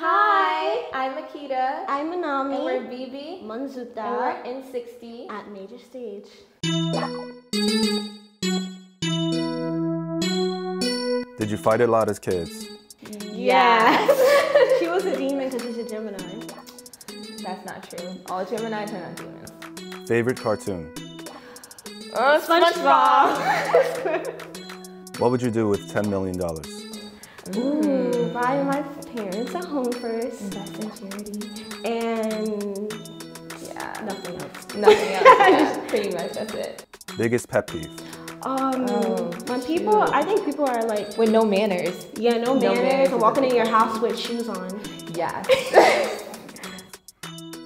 Hi, I'm Makita. I'm Manami. And we're Bebi. Monsuta. And we're in 60 at MajorStage. Did you fight a lot as kids? Yes. she was a demon because she's a Gemini. That's not true. All Geminis are not demons. Favorite cartoon? Uh, SpongeBob. what would you do with $10 million? Ooh, buy my parents a home first. Invest in charity. And yeah, nothing else. Nothing else. yeah, pretty much that's it. Biggest pet peeve? Um, oh, when people, shoot. I think people are like with no manners. Yeah, no, no manners, manners or walking in your house with shoes on. Yeah.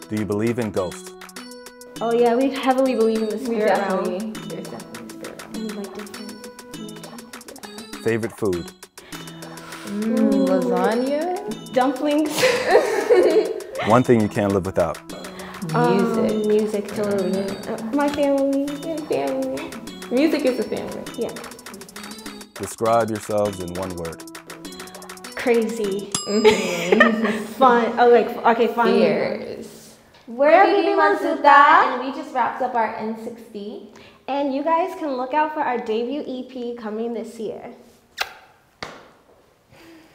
Do you believe in ghosts? Oh yeah, we heavily believe in the spirit definitely. realm. There's definitely spirit realm. Like different. Yeah. Favorite food? Mm, lasagna, dumplings. One thing you can't live without. Music. Um, music, totally. Uh, my family. Yeah, family. Music is a family. Yeah. Describe yourselves in one word. Crazy. Mm-hmm. fun. Oh, like okay, fun. Fierce. We're Bebi Monsuta, and we just wrapped up our in60. And you guys can look out for our debut EP coming this year.